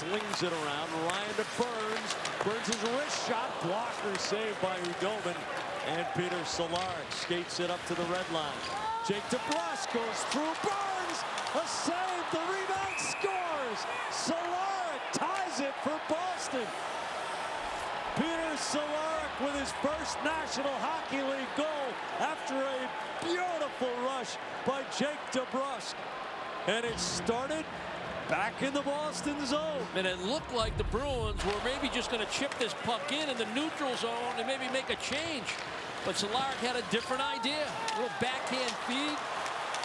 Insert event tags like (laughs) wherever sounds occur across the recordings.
slings it around. Ryan to Burns. Burns' wrist shot. Blocker saved by Khudobin. And Peter Cehlarik skates it up to the red line. Jake DeBrusk goes through Burns. A save. The rebound scores. Cehlarik ties it for Boston. Peter Cehlarik with his first National Hockey League goal after a beautiful rush by Jake DeBrusk. And it started back in the Boston zone. And it looked like the Bruins were maybe just going to chip this puck in in the neutral zone and maybe make a change. But Cehlarik had a different idea. A little backhand feed.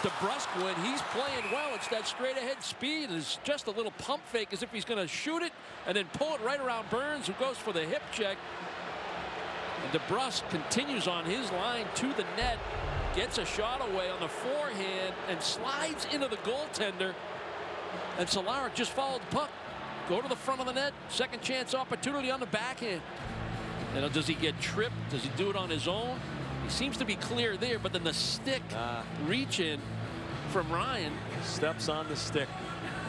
DeBrusk when he's playing well. It's that straight ahead speed. It's just a little pump fake as if he's going to shoot it and then pull it right around Burns who goes for the hip check. And DeBrusk continues on his line to the net. Gets a shot away on the forehand and slides into the goaltender. And Cehlarik just followed the puck. Go to the front of the net. Second chance opportunity on the backhand. You does he get tripped? Does he do it on his own? He seems to be clear there, but then the stick Ah. reach in from Ryan Steps on the stick.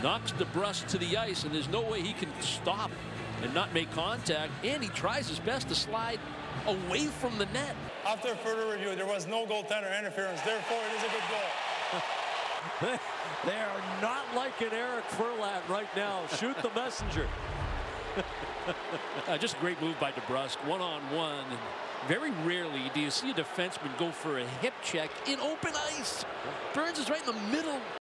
knocks DeBrusk to the ice, and there's no way he can stop and not make contact. And he tries his best to slide away from the net. After further review, there was no goaltender interference. Therefore, it is a good goal. (laughs) They, are not liking Eric Furlatt right now. Shoot the messenger. (laughs) Uh, just a great move by DeBrusk, one on one. Very rarely do you see a defenseman go for a hip check in open ice. Burns is right in the middle